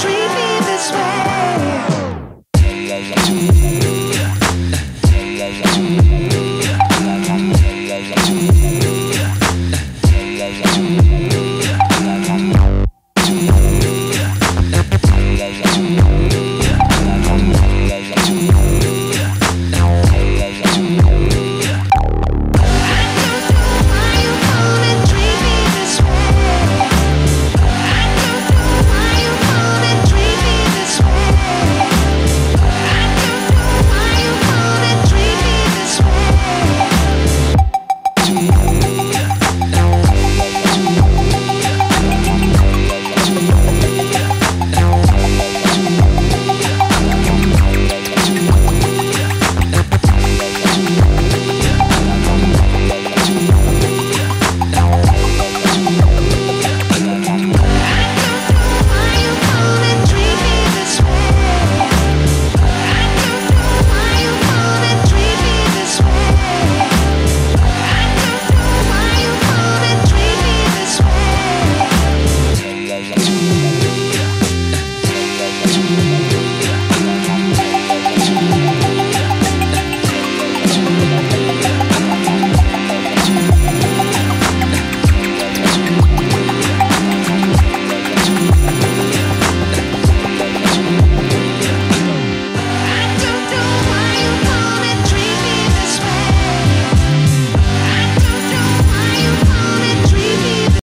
Treat me this way. to you.